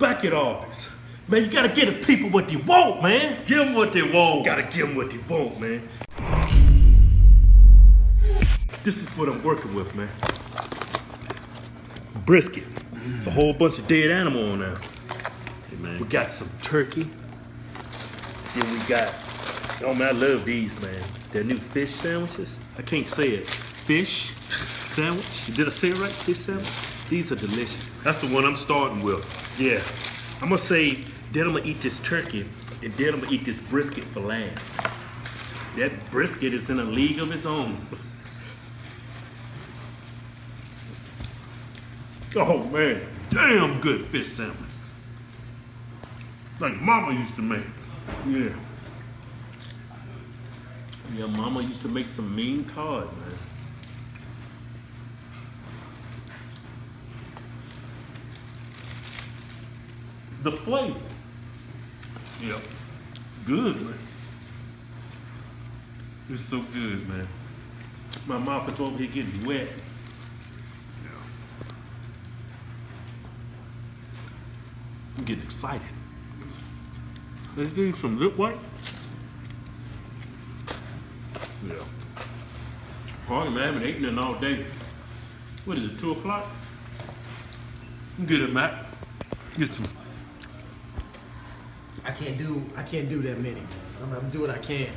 back at office. Man, you gotta get the people what they want, man. Give them what they want. Gotta give them what they want, man. This is what I'm working with, man. Brisket. It's a whole bunch of dead animal on there. Hey, man. We got some turkey. Then we got, oh man, I love these, man. Their new fish sandwiches. I can't say it. Fish sandwich. Did I say it right? Fish sandwich? These are delicious. That's the one I'm starting with. Yeah. I'm gonna say, then I'm gonna eat this turkey, and then I'm gonna eat this brisket for last. That brisket is in a league of its own. Oh man, damn good fish sandwich. Like mama used to make. Yeah. Yeah, mama used to make some mean cod, man. The flavor. Yep. Good, man. It's so good, man. My mouth is over here getting wet. I'm getting excited. Let's do some lip white. Yeah. Pardon me, I haven't eaten in all day. What is it, 2 o'clock? Get it, Matt. Get some. I can't do I can't do that many. I'm, I'm doing what I can.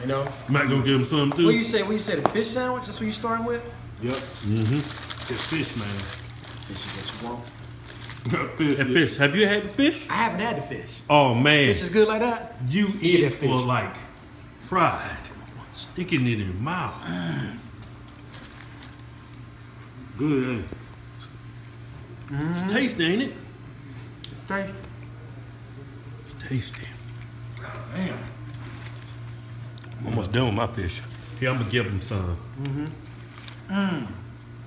You know? Matt gonna give him some too. What you say? What you say? The fish sandwich? That's what you starting with? Yep. Mm-hmm. It's fish, man. Fish is what you want. fish. That fish. Have you had the fish? I haven't had the fish. Oh man. Fish is good like that. You Get eat it for like fried, sticking it in your mouth. Good, ain't it? It's tasty, ain't it? Thank you. It's tasty. Damn. I'm almost done with my fish. Here, I'm gonna give them some. Mm-hmm.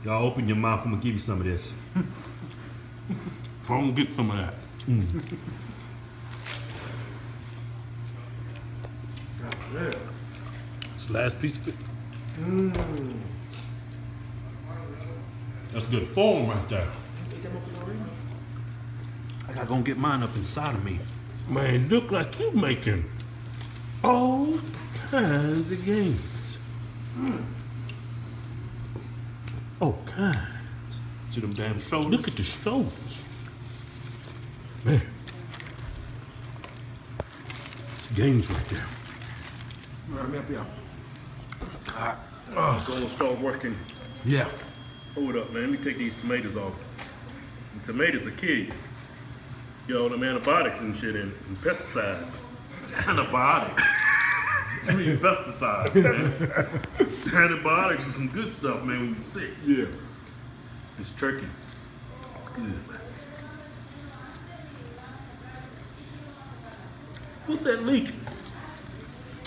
Y'all open your mouth, I'm gonna give you some of this. I'm gonna get some of that. It's the last piece of it. That's good form right there. I gotta go get mine up inside of me. Man, look like you making all hmm. kinds of games. All kinds. To them damn shoulders. Look at the shoulders. Man. It's games right there. Let me up here. Ah. Oh, gonna start working. Yeah. Hold up, man. Let me take these tomatoes off. And tomatoes are kill you. You know, them antibiotics and shit in, and pesticides. Antibiotics. I mean pesticides, man. antibiotics is some good stuff, man, when you're sick. Yeah. It's turkey. It's good, man. What's that leaking?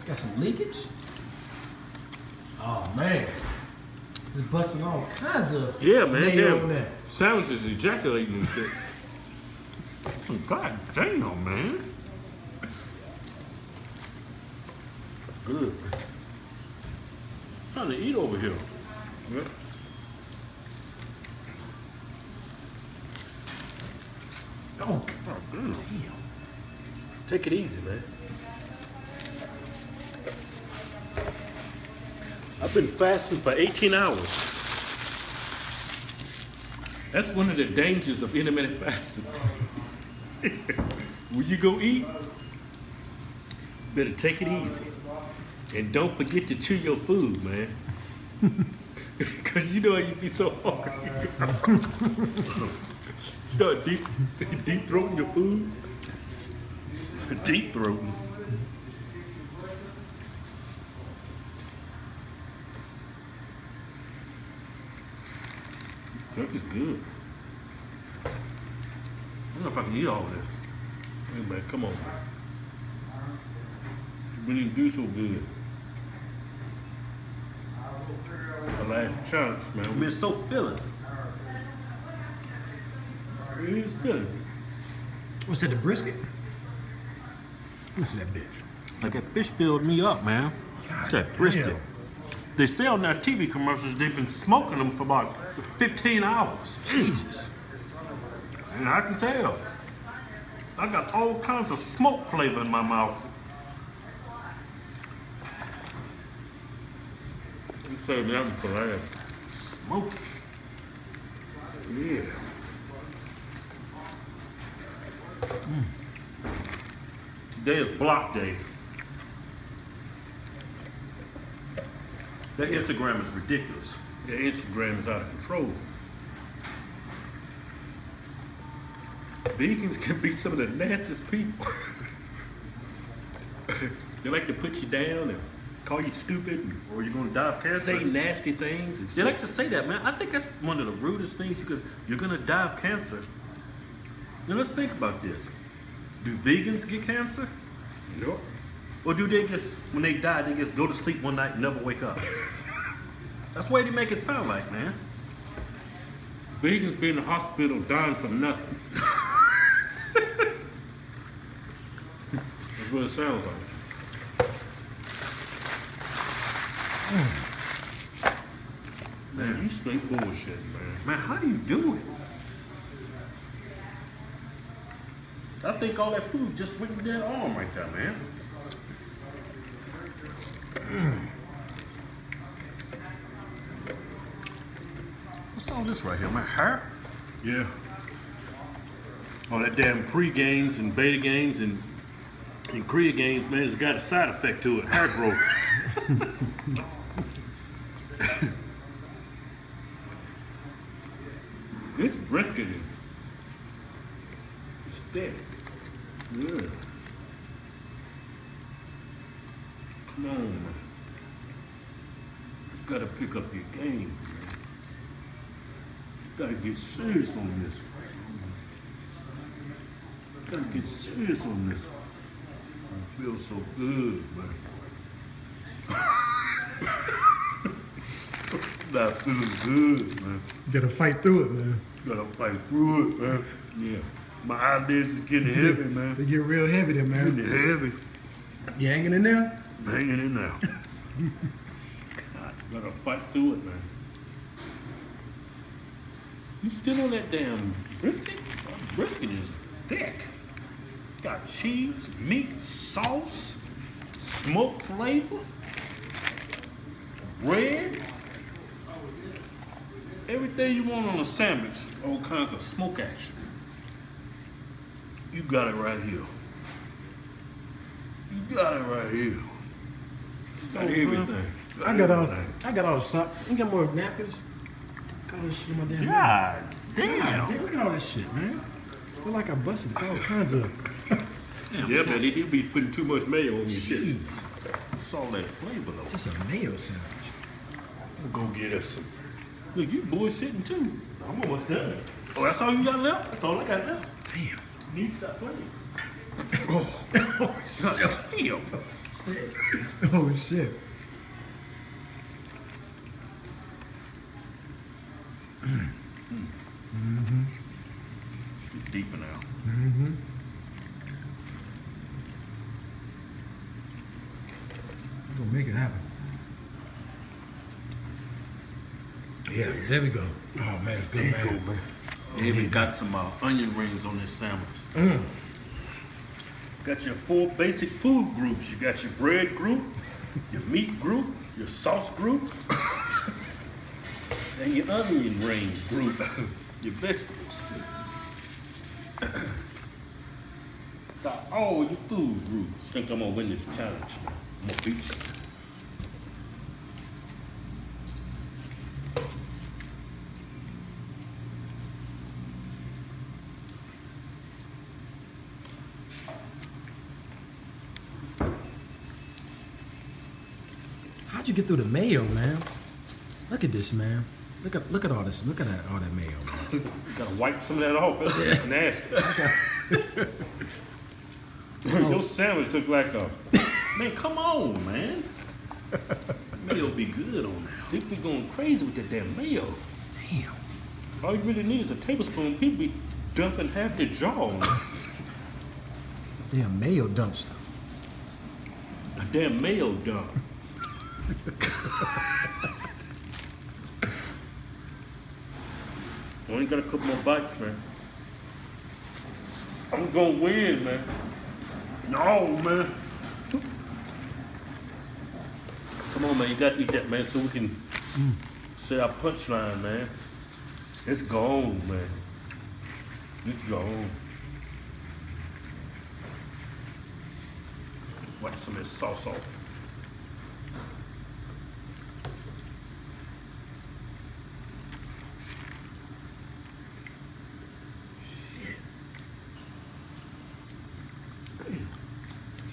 Got some leakage? Oh man. It's busting all kinds of Yeah, man. mayo on Damn. that. Sounds ejaculating and shit. God damn, man. Good. Trying to eat over here. Yeah. Oh, Oh, damn. Take it easy, man. I've been fasting for 18 hours. That's one of the dangers of intermittent fasting. When you go eat, better take it easy. And don't forget to chew your food, man. Cause you know you'd be so hungry. Start deep deep throating your food. Deep throating. Turkey's good. I don't know if I can eat all of this. Hey man, come on. man. We didn't do so good. The last chunks, man. I mean, it's so filling. It is good. what's that? The brisket? What's that bitch? Like that fish filled me up, man. that brisket. damn. They say on their TV commercials they've been smoking them for about 15 hours. Jesus. And I can tell. I got all kinds of smoke flavor in my mouth. You said that one for last. Smoke. Yeah. Mm. Today is block day. That Instagram is ridiculous. Yeah, Instagram is out of control. Vegans can be some of the nastiest people. they like to put you down and call you stupid Or you're gonna die of cancer. say nasty things. It's They like to say that, man. I think that's one of the rudest things because you're gonna die of cancer. Now let's think about this. Do vegans get cancer? Nope. Or do they just, when they die, they just go to sleep one night and never wake up? That's the way they make it sound like, man. Vegans be in the hospital dying for nothing. That's what it sounds like. Man, you straight bullshit, man. Man, how do you do it? I think all that food just went in that arm right there, man. Hmm. What's all this right here, man? Hair? Yeah. All that damn pre-gains and beta gains and and Korea games, man, it's got a side effect to it, hair growth. this brisket is it's thick. Yeah. Come on, man. You gotta pick up your game, man. Gotta get serious on this. Gotta get serious on this. I feel so good, man. that feels good, man. You gotta fight through it, man. You Gotta fight through it, man. Yeah. My eyelids is getting heavy, man. They get real heavy there, man. Getting heavy. You hanging in there? Hanging in there. God, gotta fight through it, man. You still on that damn brisket? Brisket is thick. Got cheese, meat, sauce, smoked flavor, bread. Everything you want on a sandwich, all kinds of smoke action. You got it right here. You got it right here. Got oh, everything. I got all. everything. I got all the stuff. You got more napkins? Got all this shit in my damn. God God, damn. damn, look at all this shit, man. Feel like I busted all kinds of. Yeah, man, they do be putting too much mayo on your shit. Jeez, It's all that flavor though. just a mayo sandwich. We'll go get us some. Look, you bullshitting too. I'm almost done. Oh, that's all you got left? That's all I got left. Damn. You need to stop playing. Damn. Oh shit. Mm hmm. Deeper now. We're gonna make it happen. Yeah, there we go. Oh man, it's good, man. They even got some uh, onion rings on this sandwich. Got your four basic food groups. You got your bread group, your meat group, your sauce group, and your onion rings group, your vegetables. Got all your food groups. Think I'm gonna win this challenge, man. I'm gonna beat you. How'd you get through the mayo, man? Look at this, man. Look at look at all this. Look at that all that mayo, man. Gotta wipe some of that off. That's nasty. Your oh. sandwich look like a. Man, come on, man. Mayo be good on that. They be going crazy with that damn mayo. Damn. All you really need is a tablespoon. People be dumping half their jaw on it. Damn mayo dumpster. A damn mayo dump. Only got a couple more bites, man. I'm gonna win, man. No, man. Come on, man. You got to eat that, man, so we can say our punchline, man. It's gone, man. It's gone. Wipe some of this sauce off.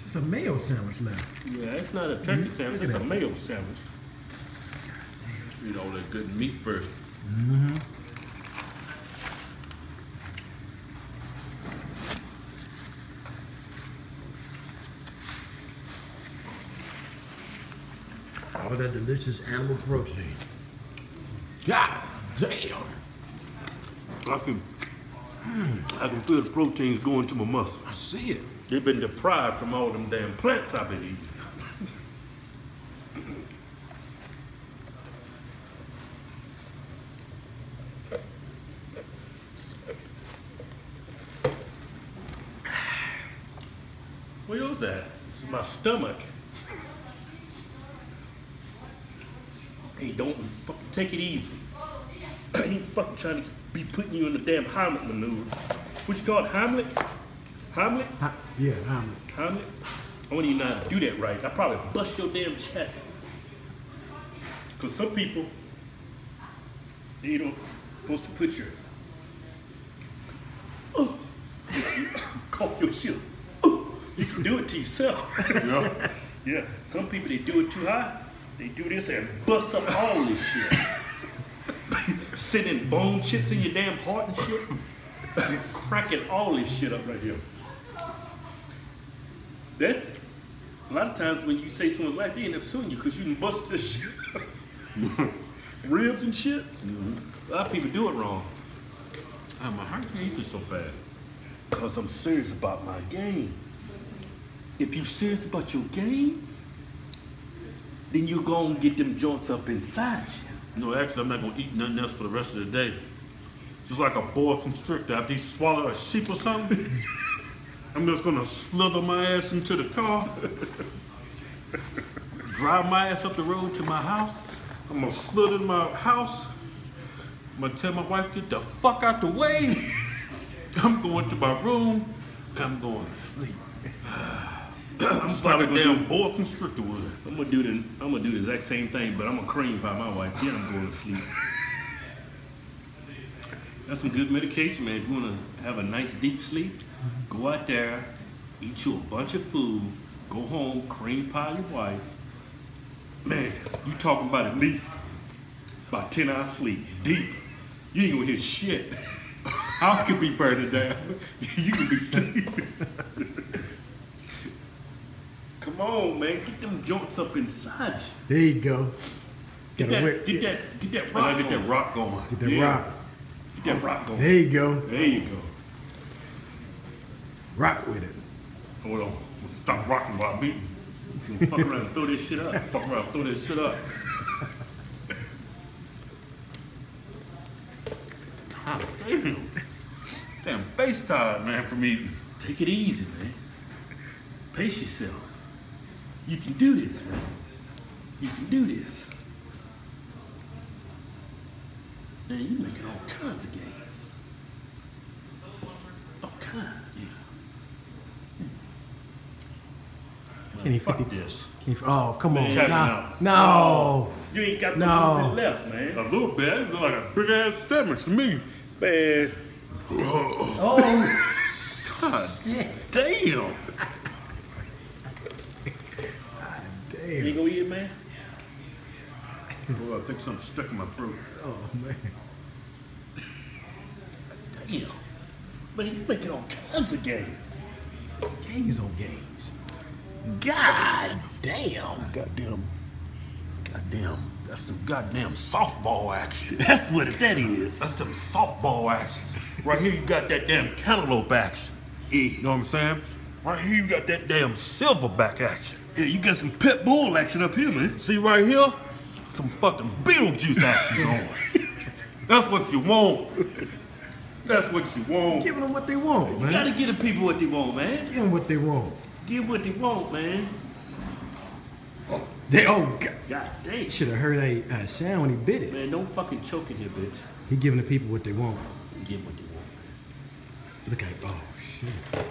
It's a mayo sandwich left. Yeah, it's not a turkey Mhm. sandwich, it's a mayo sandwich. Eat all that good meat first. Mm-hmm. All that delicious animal protein. God damn. I can, I can feel the proteins going to my muscles. I see it. They've been deprived from all them damn plants I've been eating. Where was that? This is my stomach. Hey, don't fucking take it easy. I ain't fucking trying to be putting you in the damn Hamlet maneuver. What you call it, Hamlet? Hamlet? Ha- yeah, I'm, Hamlet? I wouldn't even to do that right. I probably bust your damn chest. Cause some people, you know, supposed to put your, uh, cough your shit. Uh, you can do it to yourself. Yeah. yeah. Some people they do it too high. They do this and bust up all this shit. Sending bone chips in your damn heart and shit. Cracking all this shit up right here. That's a lot of times when you say someone's life, they end up suing you because you can bust this shit. Ribs and shit. A lot of people do it wrong. Ah, my heart this so fast. Because I'm serious about my gains. If you're serious about your gains, then you're going to get them joints up inside you. No, actually, I'm not going to eat nothing else for the rest of the day. Just like a boa constrictor. After you swallow a sheep or something, I'm just going to slither my ass into the car, drive my ass up the road to my house. I'm to slither in my house. I'm to tell my wife, get the fuck out the way. I'm going to my room, and I'm going to sleep. I'm just like a damn boa constrictor would. I'm gonna do the I'm gonna do the exact same thing, but I'm gonna cream by my wife. Then I'm going to sleep. That's some good medication, man. If you wanna have a nice deep sleep, go out there, eat you a bunch of food, go home, cream pie your wife. Man, you talking about at least about 10 hours sleep, deep. You ain't gonna hear shit. House could be burning down. you could be sleeping. Come on, man. Get them joints up inside you. there you go. Get Gotta that, whip- get yeah, that, get that rock. I get that rock going. Get that Yeah. rock. Get that rock going. There you go. There you go. Rock with it. Hold on. Stop rocking while I'm eating. Fuck around and throw this shit up. Fuck around and throw this shit up. God damn. Damn face tired, man, from eating. Take it easy, man. Pace yourself. You can do this, man. You can do this. Man, you making all kinds of gains. All kinds. Can you Fuck fit this. Can you- oh, come on. Man, tap it Nah. out. No. You ain't got No. no. bit left, man. A little bit. It look like a big ass sandwich to me. Man. Oh, God yeah. damn. You Damn. ain't gonna eat it, man? Boy, I think something's stuck in my throat. Oh, man. Damn. Man, you're making all kinds of gains. Games on gains. God. Damn. Goddamn. Goddamn. That's some goddamn softball action. That's what it, that is. That's some softball actions. Right here, you got that damn cantaloupe action. You know what I'm saying? Right here, you got that damn silverback action. Yeah, you got some pit bull action up here, man. See right here? Some fucking Beetlejuice action going. That's what you want. That's what you want. Giving them what they want, You man. gotta give the people what they want, man. Give them what they want. Give what they want, man. Oh, they oh God. God damn. Should have heard that uh, sound when he bit it. Man, don't fucking choke in here, bitch. He giving the people what they want. Give what they want. Look at oh shit.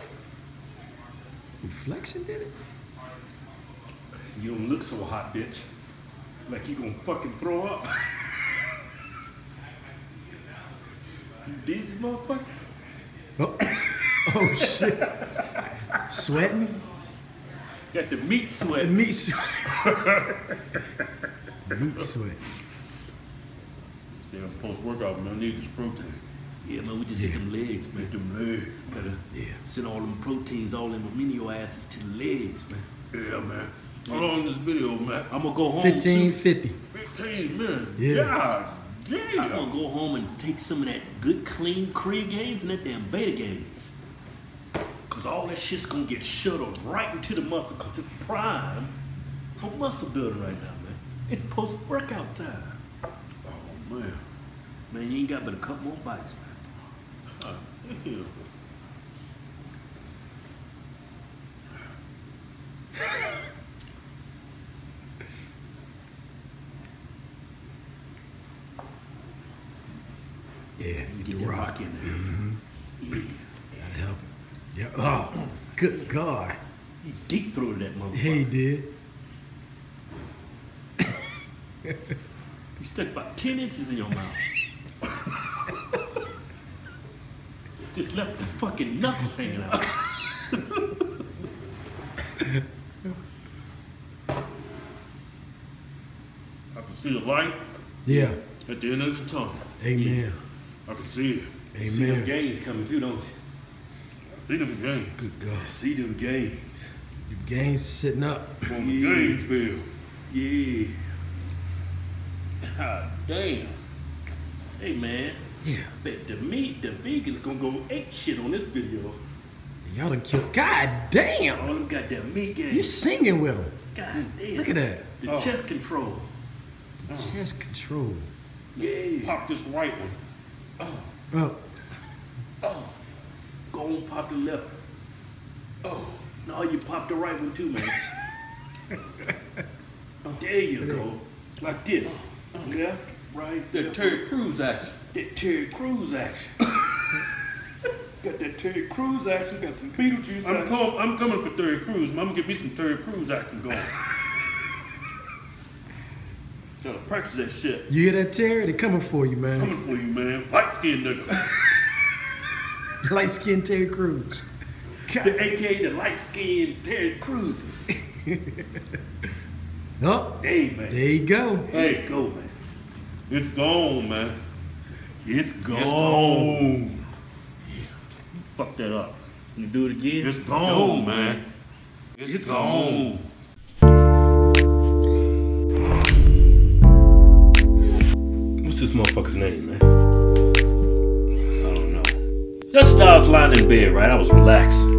Reflection did it? You don't look so hot, bitch. Like you gonna fucking throw up. You busy, motherfucker? Oh, oh shit. Sweating? Got the meat sweats. The meat sweat. meat sweats. Yeah, post workout, man. I need this protein. Yeah, man, we just hit them legs, man. Hit them legs. Gotta Yeah. send all them proteins, all them amino acids to the legs, man. Yeah, man. How long is this video, man? I'm gonna go home. 15, too. 50. 15 minutes. Yeah. God I'm gonna go home and take some of that good, clean Krieg gains and that damn beta gains. Cause all that shit's gonna get shuttled right into the muscle, cause it's prime for muscle building right now, man. It's post workout time. Oh, man. Man, you ain't got but a couple more bites, man. Yeah, Get get that rock in there. Mm-hmm. Yeah. Gotta help him. Yeah. Oh, good God. He deep throated that motherfucker. He did. You stuck about 10 inches in your mouth. Just left the fucking knuckles hanging out. I can see the light Yeah. at the end of the tunnel. Amen. I can see it. See them Amen. gains coming too, don't you? See them games. Good God. See them gains. The gains sitting up. On the game field. Yeah. God damn. Hey man, Yeah. bet the meat, the vegans gonna go ape shit on this video. Y'all done killed. God damn. All them goddamn meat gains. You singing with them. God damn. Look at that. The Oh. chest control. the Chest control. Yeah. Pop this right one. Oh. Oh, Go on, pop the left. Oh. No, you pop the right one too, man. there you go. Like this. Left, right. That left, Terry Crews action. That Terry Crews action. got that Terry Crews action, got some Beetlejuice I'm, action. com- I'm coming for Terry Crews. man. I'm gonna get me some Terry Crews action going. Gotta practice that shit. you hear that, Terry? They coming for you, man. Coming for you, man. Light skinned nigga. Light skinned Terry Crews. God. The AKA the light skinned Terry Crewses. Oh, hey, man. there you go. Hey, go, man. It's gone, man. It's gone. It's gone. Fuck that up. You do it again? It's gone, man. It's It's gone. gone. What's this motherfucker's name, man? Know. Yesterday I was lying in bed, right? I was relaxed.